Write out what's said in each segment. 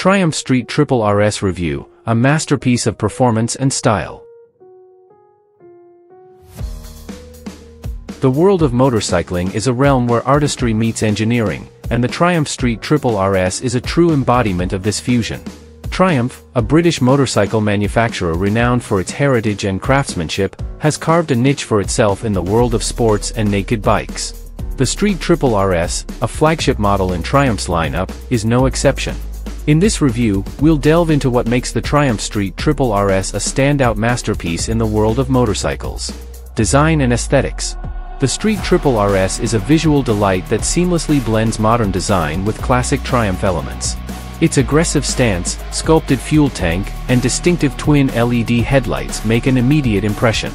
Triumph Street Triple RS Review, a masterpiece of performance and style. The world of motorcycling is a realm where artistry meets engineering, and the Triumph Street Triple RS is a true embodiment of this fusion. Triumph, a British motorcycle manufacturer renowned for its heritage and craftsmanship, has carved a niche for itself in the world of sports and naked bikes. The Street Triple RS, a flagship model in Triumph's lineup, is no exception. In this review, we'll delve into what makes the Triumph Street Triple RS a standout masterpiece in the world of motorcycles. Design and aesthetics. The Street Triple RS is a visual delight that seamlessly blends modern design with classic Triumph elements. Its aggressive stance, sculpted fuel tank, and distinctive twin LED headlights make an immediate impression.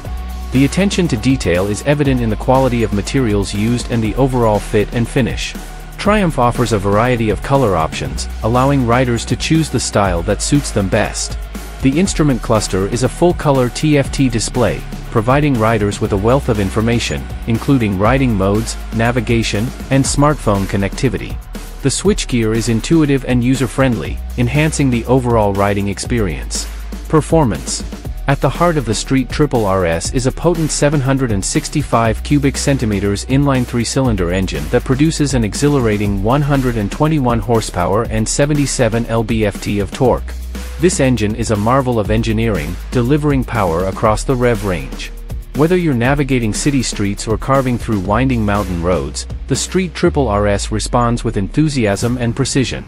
The attention to detail is evident in the quality of materials used and the overall fit and finish. Triumph offers a variety of color options, allowing riders to choose the style that suits them best. The instrument cluster is a full-color TFT display, providing riders with a wealth of information, including riding modes, navigation, and smartphone connectivity. The switchgear is intuitive and user-friendly, enhancing the overall riding experience. Performance at the heart of the Street Triple RS is a potent 765 cubic centimeters inline three-cylinder engine that produces an exhilarating 121 horsepower and 77 lb-ft of torque. This engine is a marvel of engineering, delivering power across the rev range. Whether you're navigating city streets or carving through winding mountain roads, the Street Triple RS responds with enthusiasm and precision.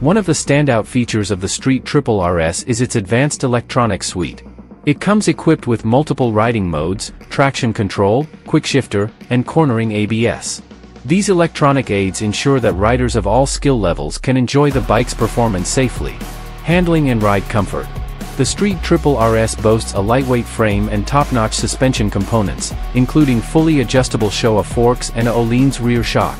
One of the standout features of the Street Triple RS is its advanced electronic suite, it comes equipped with multiple riding modes, traction control, quick shifter, and cornering ABS. These electronic aids ensure that riders of all skill levels can enjoy the bike's performance safely. Handling and ride comfort. The Street Triple RS boasts a lightweight frame and top-notch suspension components, including fully adjustable Showa forks and a rear shock.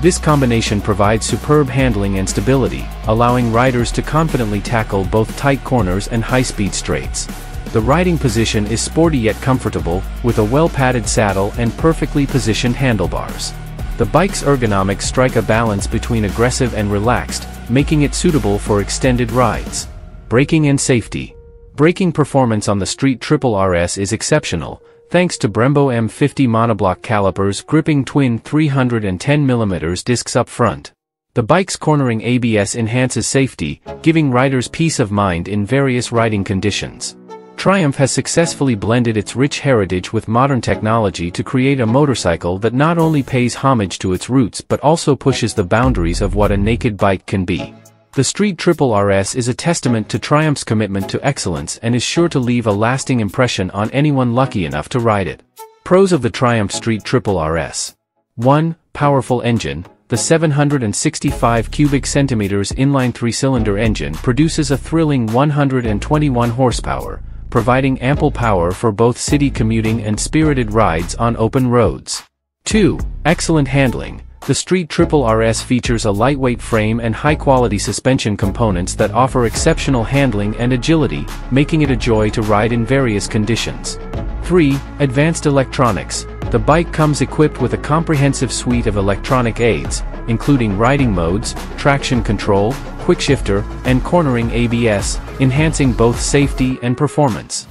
This combination provides superb handling and stability, allowing riders to confidently tackle both tight corners and high-speed straights. The riding position is sporty yet comfortable, with a well-padded saddle and perfectly positioned handlebars. The bike's ergonomics strike a balance between aggressive and relaxed, making it suitable for extended rides. Braking and safety. Braking performance on the Street Triple RS is exceptional, thanks to Brembo M50 monoblock calipers gripping twin 310mm discs up front. The bike's cornering ABS enhances safety, giving riders peace of mind in various riding conditions. Triumph has successfully blended its rich heritage with modern technology to create a motorcycle that not only pays homage to its roots but also pushes the boundaries of what a naked bike can be. The Street Triple RS is a testament to Triumph's commitment to excellence and is sure to leave a lasting impression on anyone lucky enough to ride it. Pros of the Triumph Street Triple RS 1. Powerful engine, the 765 cubic centimeters inline three-cylinder engine produces a thrilling 121 horsepower, providing ample power for both city commuting and spirited rides on open roads. 2. Excellent handling. The Street Triple RS features a lightweight frame and high-quality suspension components that offer exceptional handling and agility, making it a joy to ride in various conditions. 3. Advanced electronics. The bike comes equipped with a comprehensive suite of electronic aids, including riding modes, traction control, quick shifter, and cornering ABS, enhancing both safety and performance.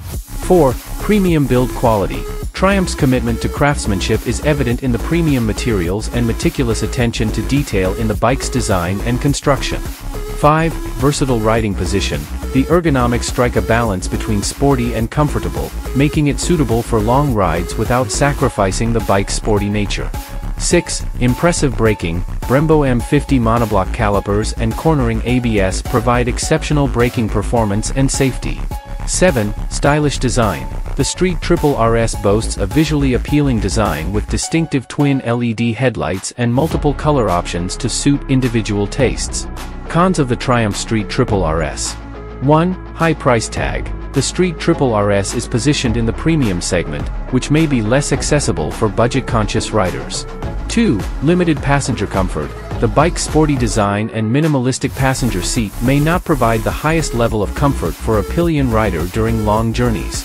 4. Premium build quality. Triumph's commitment to craftsmanship is evident in the premium materials and meticulous attention to detail in the bike's design and construction. 5. Versatile riding position. The ergonomics strike a balance between sporty and comfortable, making it suitable for long rides without sacrificing the bike's sporty nature. 6. Impressive braking, Brembo M50 monoblock calipers and cornering ABS provide exceptional braking performance and safety. 7. Stylish design. The Street Triple RS boasts a visually appealing design with distinctive twin LED headlights and multiple color options to suit individual tastes. Cons of the Triumph Street Triple RS. 1. High price tag. The Street Triple RS is positioned in the premium segment, which may be less accessible for budget-conscious riders. 2. Limited passenger comfort. The bike's sporty design and minimalistic passenger seat may not provide the highest level of comfort for a pillion rider during long journeys.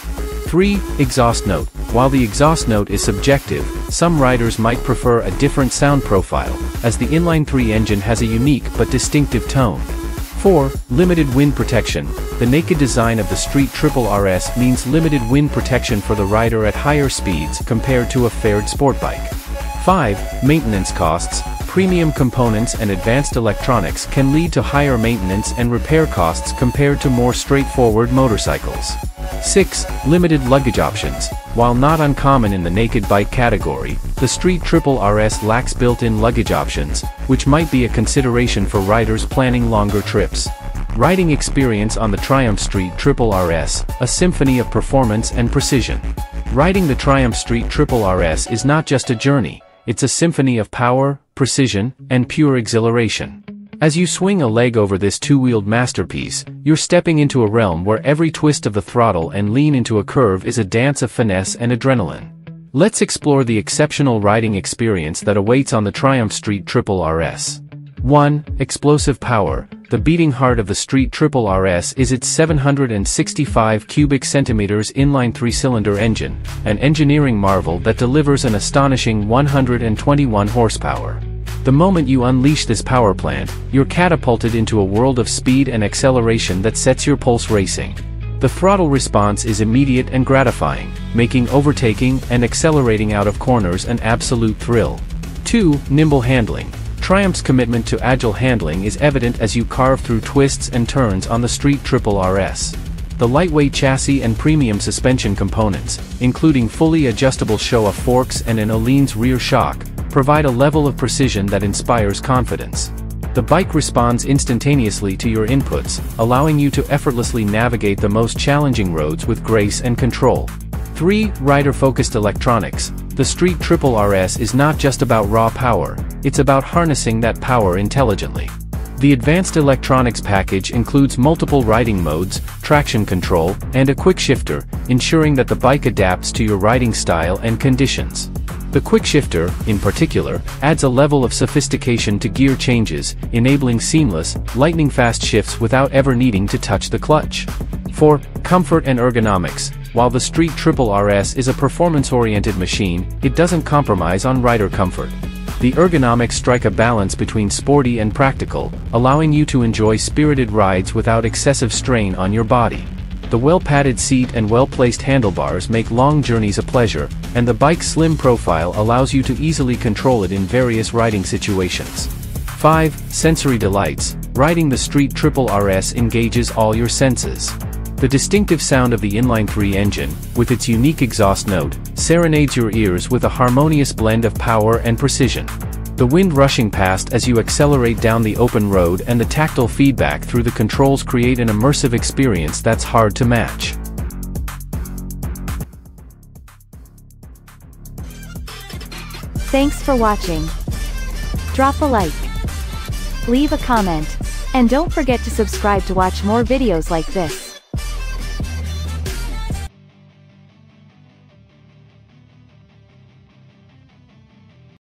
3. Exhaust note. While the exhaust note is subjective, some riders might prefer a different sound profile, as the inline-3 engine has a unique but distinctive tone. 4. Limited wind protection. The naked design of the Street Triple RS means limited wind protection for the rider at higher speeds compared to a faired sport bike. 5. Maintenance costs. Premium components and advanced electronics can lead to higher maintenance and repair costs compared to more straightforward motorcycles. 6. Limited luggage options. While not uncommon in the naked bike category, the Street Triple RS lacks built-in luggage options, which might be a consideration for riders planning longer trips. Riding experience on the Triumph Street Triple RS, a symphony of performance and precision. Riding the Triumph Street Triple RS is not just a journey, it's a symphony of power, precision, and pure exhilaration. As you swing a leg over this two-wheeled masterpiece, you're stepping into a realm where every twist of the throttle and lean into a curve is a dance of finesse and adrenaline. Let's explore the exceptional riding experience that awaits on the Triumph Street Triple RS. 1. Explosive power. The beating heart of the Street Triple RS is its 765 cubic centimeters inline three-cylinder engine, an engineering marvel that delivers an astonishing 121 horsepower. The moment you unleash this power plant, you're catapulted into a world of speed and acceleration that sets your pulse racing. The throttle response is immediate and gratifying, making overtaking and accelerating out of corners an absolute thrill. 2. Nimble handling. Triumph's commitment to agile handling is evident as you carve through twists and turns on the Street Triple RS. The lightweight chassis and premium suspension components, including fully adjustable Showa forks and an Öhlins rear shock, provide a level of precision that inspires confidence. The bike responds instantaneously to your inputs, allowing you to effortlessly navigate the most challenging roads with grace and control. 3. Rider-focused electronics. The Street Triple RS is not just about raw power, it's about harnessing that power intelligently. The advanced electronics package includes multiple riding modes, traction control, and a quick shifter, ensuring that the bike adapts to your riding style and conditions. The quick shifter, in particular, adds a level of sophistication to gear changes, enabling seamless, lightning-fast shifts without ever needing to touch the clutch. 4. Comfort and ergonomics. While the Street Triple RS is a performance-oriented machine, it doesn't compromise on rider comfort. The ergonomics strike a balance between sporty and practical, allowing you to enjoy spirited rides without excessive strain on your body. The well-padded seat and well-placed handlebars make long journeys a pleasure, and the bike's slim profile allows you to easily control it in various riding situations. 5. Sensory delights. Riding the Street Triple RS engages all your senses. The distinctive sound of the inline-3 engine, with its unique exhaust note, serenades your ears with a harmonious blend of power and precision. The wind rushing past as you accelerate down the open road and the tactile feedback through the controls create an immersive experience that's hard to match. Thanks for watching. Drop a like. Leave a comment. And don't forget to subscribe to watch more videos like this.